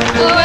Thank.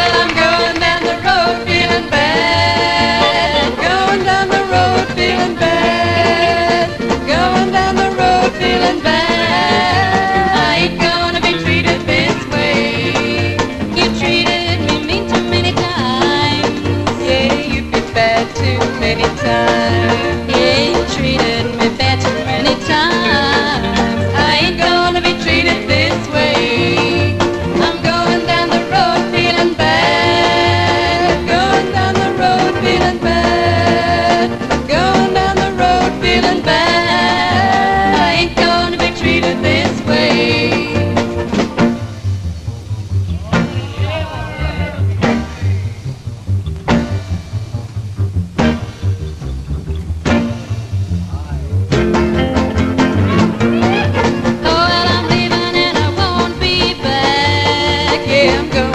I am going.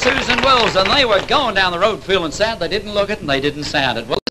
Susan Wills, and they were going down the road feeling sad. They didn't look it and they didn't sound it. Well,